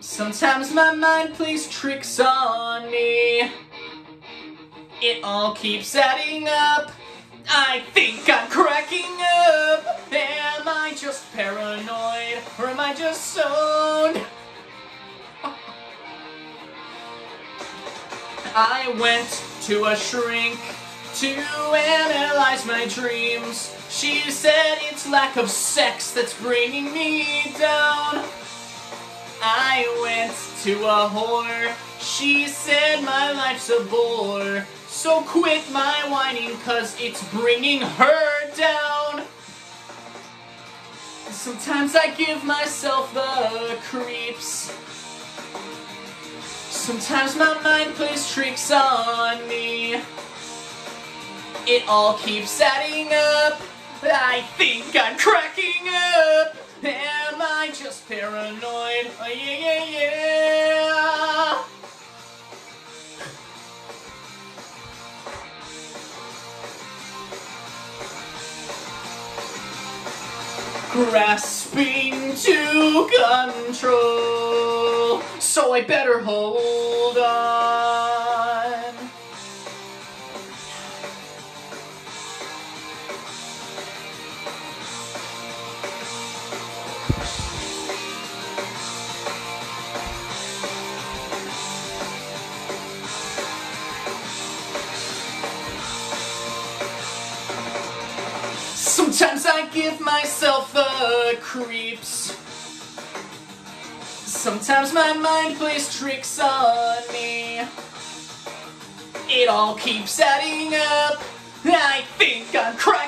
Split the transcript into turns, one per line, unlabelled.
Sometimes my mind plays tricks on me. It all keeps adding up. I think I'm cracking up. Am I just paranoid or am I just stoned? I went to a shrink to analyze my dreams. She said it's lack of sex that's bringing me down. To a whore. She said my life's a bore. So quit my whining cause it's bringing her down. Sometimes I give myself the creeps. Sometimes my mind plays tricks on me. It all keeps adding up. I think I'm cracking up. Am I just paranoid? Oh, yeah, yeah, yeah. Grasping to control, so I better hold on. Sometimes I give myself the creeps. Sometimes my mind plays tricks on me. It all keeps adding up. I think I'm cracking